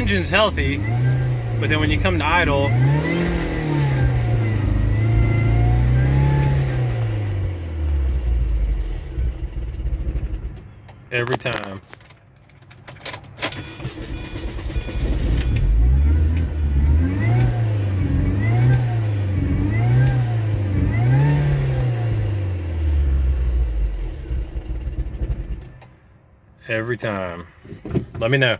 engine's healthy, but then when you come to idle, every time. Every time. Let me know.